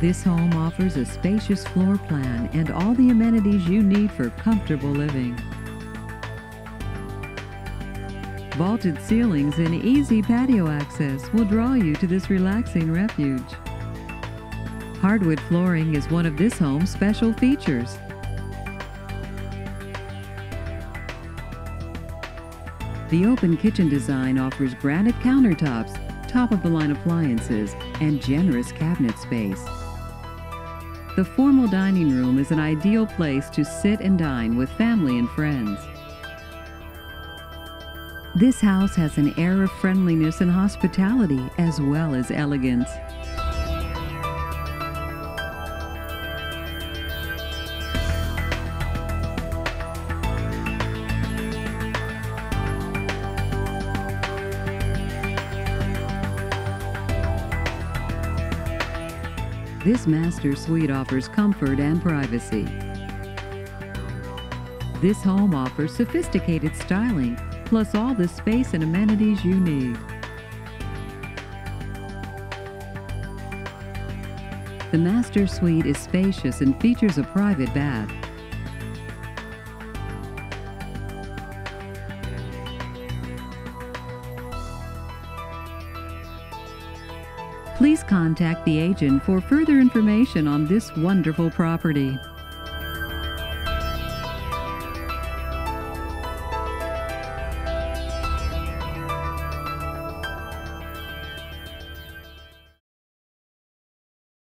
This home offers a spacious floor plan and all the amenities you need for comfortable living. Vaulted ceilings and easy patio access will draw you to this relaxing refuge. Hardwood flooring is one of this home's special features. The open kitchen design offers granite countertops, top-of-the-line appliances, and generous cabinet space. The formal dining room is an ideal place to sit and dine with family and friends. This house has an air of friendliness and hospitality as well as elegance. This master suite offers comfort and privacy. This home offers sophisticated styling, plus all the space and amenities you need. The master suite is spacious and features a private bath. Please contact the agent for further information on this wonderful property.